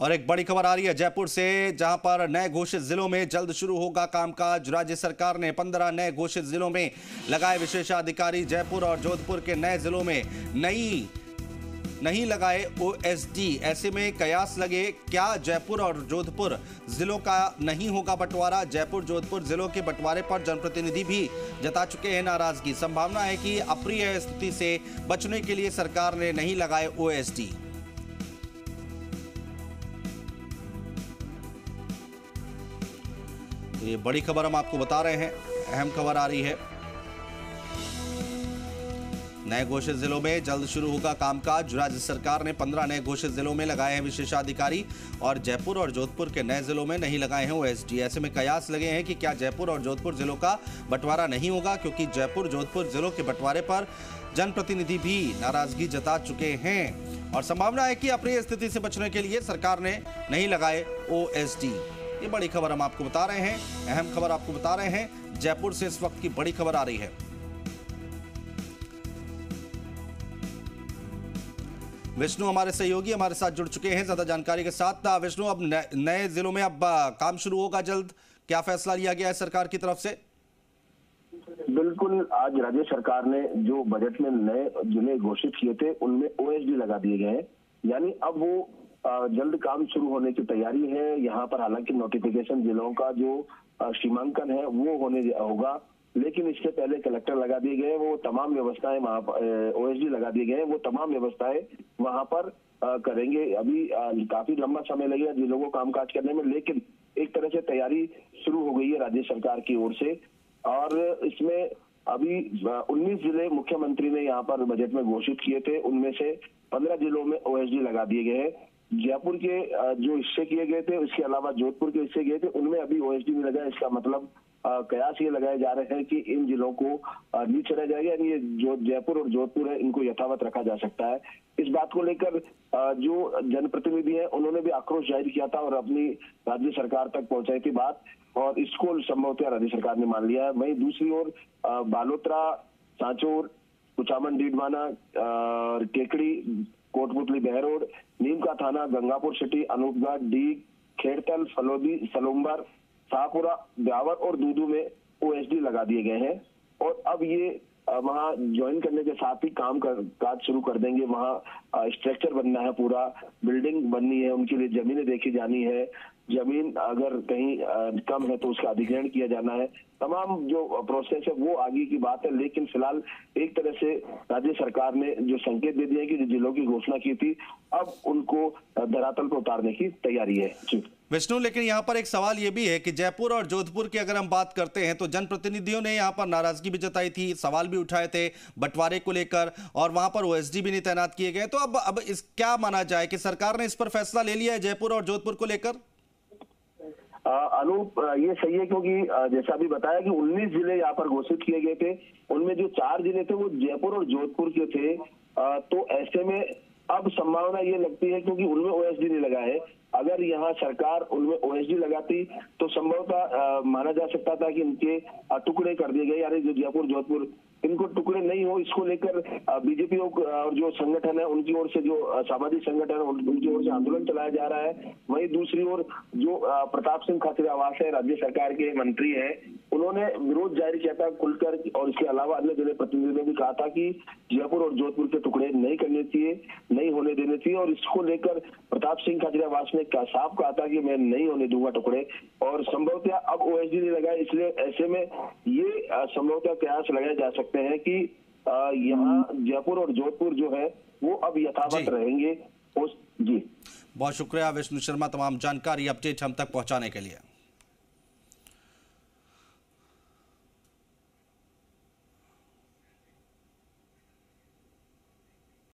और एक बड़ी खबर आ रही है जयपुर से, जहाँ पर नए घोषित जिलों में जल्द शुरू होगा कामकाज। राज्य सरकार ने 15 नए घोषित जिलों में लगाए विशेषाधिकारी। जयपुर और जोधपुर के नए जिलों में नई, नहीं लगाए ओएसडी ऐसे में कयास लगे, क्या जयपुर और जोधपुर जिलों का नहीं होगा बंटवारा? जयपुर, जोधपुर जिलों के बंटवारे पर जनप्रतिनिधि भी जता चुके हैं नाराज़गी। संभावना है कि अप्रिय स्थिति से बचने के लिए सरकार ने नहीं लगाए ओएसडी ये बड़ी खबर हम आपको बता रहे हैं, अहम खबर आ रही है। नए घोषित जिलों में जल्द शुरू होगा कामकाज। राज्य सरकार ने 15 नए घोषित जिलों में लगाए हैं विशेषाधिकारी और जयपुर और जोधपुर के नए जिलों में नहीं लगाए हैं ओएसडी। ऐसे में कयास लगे हैं कि क्या जयपुर और जोधपुर जिलों का बंटवारा नहीं होगा, क्योंकि जयपुर, जोधपुर जिलों के बंटवारे पर जनप्रतिनिधि भी नाराज़गी जता चुके हैं। और संभावना है कि अप्रिय स्थिति से बचने के लिए सरकार ने नहीं लगाए ओएसडी। ये बड़ी खबर हम आपको बता रहे हैं, अहम खबर आपको बता रहे हैं, जयपुर से इस वक्त की बड़ी खबर आ रही है। विष्णु हमारे सहयोगी हमारे साथ जुड़ चुके हैं, ज़्यादा जानकारी के साथ विष्णु, अब नए जिलों में अब काम शुरू होगा जल्द। क्या फैसला लिया गया है सरकार की तरफ़ से? बिल्कुल, आज राज्य सरकार ने जो बजट में नए ज़िले घोषित किए थे, उनमें ओएसडी लगा दिए गए हैं। यानी अब वो जल्द काम शुरू होने की तैयारी है। यहाँ पर हालाँकि नोटिफिकेशन जिलों का जो सीमांकन है, वो होने होगा। लेकिन इसके पहले कलेक्टर लगा दिए गए, वो तमाम व्यवस्थाएँ वहाँ ओएसडी लगा दिए गए, वो तमाम व्यवस्थाएँ वहाँ पर करेंगे। अभी काफ़ी लंबा समय लगेगा जिलों को कामकाज करने में, लेकिन एक तरह से तैयारी शुरू हो गई है राज्य सरकार की ओर से। और इसमें अभी 19 ज़िले मुख्यमंत्री ने यहाँ पर बजट में घोषित किए थे। उनमें से 15 जिलों में ओएसडी लगा दिए गए हैं। जयपुर के जो हिस्से किए गए थे उसके अलावा जोधपुर के हिस्से गए थे, उनमें अभी ओएसडी भी लगा इसका मतलब कयास ये लगाए जा रहे हैं कि इन जिलों को नीचे चला जाएगा, यानी ये जो जयपुर और जोधपुर है, इनको यथावत रखा जा सकता है। इस बात को लेकर जो जनप्रतिनिधि है, उन्होंने भी आक्रोश ज़ाहिर किया था और अपनी राज्य सरकार तक पहुंचाई थी बात, और इसको संभवतः राज्य सरकार ने मान लिया है। वही दूसरी ओर बालोत्रा, सांचोर, कुचामन, डीडवाना टेकड़ी कोटपुतली बहरोड नीम का थाना, गंगापुर सिटी, अनूपगढ़, डी, खेड़तल, फलोदी, सलुम्बर शाहपुरा ब्यावर और दूदू में ओएसडी लगा दिए गए हैं। और अब ये वहाँ ज्वाइन करने के साथ ही काम कर, काज शुरू कर देंगे। वहाँ स्ट्रक्चर बनना है पूरा। बिल्डिंग बननी है, उनके लिए जमीनें देखी जानी है। ज़मीन अगर कहीं कम है तो उसका अधिग्रहण किया जाना है। तमाम जो प्रोसेस है, वो आगे की बात है, लेकिन फ़िलहाल एक तरह से राज्य सरकार ने जो संकेत दे दिए कि जो जिलों की घोषणा की थी, अब उनको धरातल पर उतारने की तैयारी है। जी। विष्णु, लेकिन यहाँ पर एक सवाल ये भी है कि जयपुर और जोधपुर की अगर हम बात करते हैं तो जनप्रतिनिधियों ने यहाँ पर नाराज़गी भी जताई थी, सवाल भी उठाए थे बंटवारे को लेकर, और वहाँ पर ओएसडी भी नहीं तैनात किए गए। तो अब अब इस, क्या माना जाए कि सरकार ने इस पर फैसला ले लिया है जयपुर और जोधपुर को लेकर? अनूप ये सही है क्योंकि जैसा अभी बताया कि 19 ज़िले यहाँ पर घोषित किए गए थे। उनमें जो चार ज़िले थे वो जयपुर और जोधपुर के थे। तो ऐसे में अब संभावना ये लगती है क्योंकि उनमें ओएसडी नहीं लगा है। अगर यहाँ सरकार उनमें ओएसडी लगाती तो संभवतः माना जा सकता था कि इनके टुकड़े कर दिए गए, यानी जो जयपुर, जोधपुर, इनको टुकड़े नहीं हो, इसको लेकर बीजेपी और जो संगठन है, उनकी ओर से जो सामाजिक संगठन उनकी ओर से आंदोलन चलाया जा रहा है। वहीं दूसरी ओर, जो प्रताप सिंह खातिर आवास है, राज्य सरकार के मंत्री है उन्होंने विरोध जारी किया था खुलकर और इसके अलावा अन्य ज़िले प्रतिनिधियों ने भी कहा था कि जयपुर और जोधपुर के टुकड़े नहीं करने चाहिए नहीं होने देने चाहिए और इसको लेकर प्रताप सिंह खाजरावास ने साफ़ कहा था कि मैं नहीं होने दूँगा टुकड़े। और संभवतः अब ओएसडी नहीं लगाए इसलिए ऐसे में ये संभवतः प्रयास लगाए जा सकते हैं कि यहाँ जयपुर और जोधपुर जो है वो अब यथावत रहेंगे। उस जी। बहुत शुक्रिया विष्णु शर्मा तमाम जानकारी अपडेट हम तक पहुँचाने के लिए।